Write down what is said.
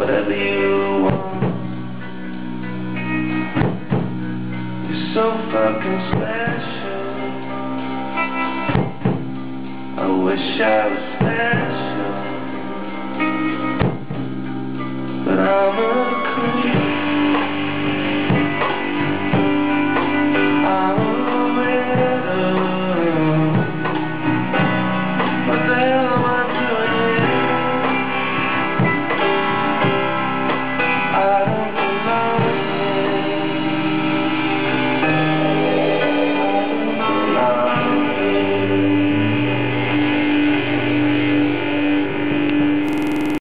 Whatever you want. You're so fucking special. I wish I was special. But I'm a